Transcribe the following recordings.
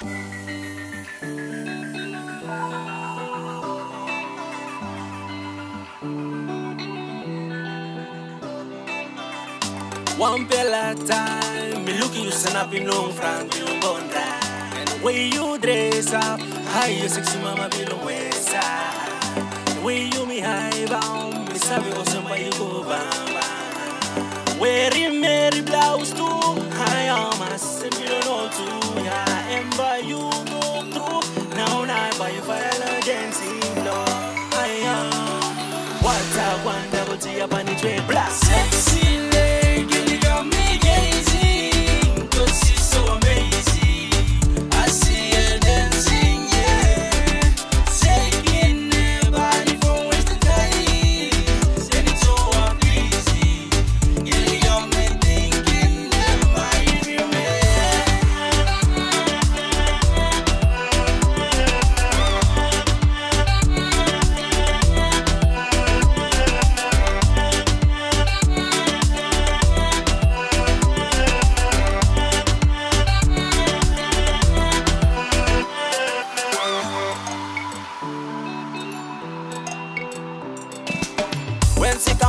One bella time, me look you stand up in long front, you gon' And the way you dress up, how you sexy mama be long waist The way you me high bound, me sabi awesome why you go bam. Wearing Mary blouse too, I am a say me don't know too. Yeah, T up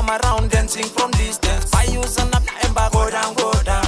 around dancing from distance. By you son up ember go down, go down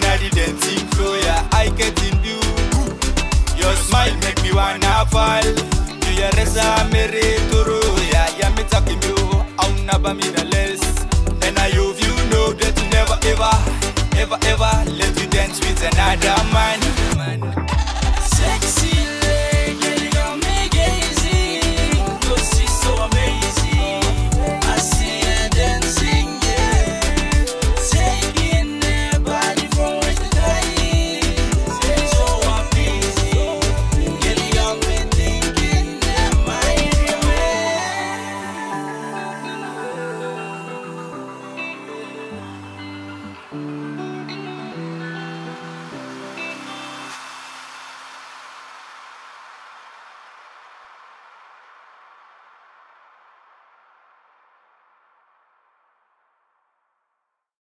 when you drop in at the dancing floor, yeah, I get in view. Your smile make me wanna fall. You ya resa mere toro, yeah, yeah, me talking you. I'll never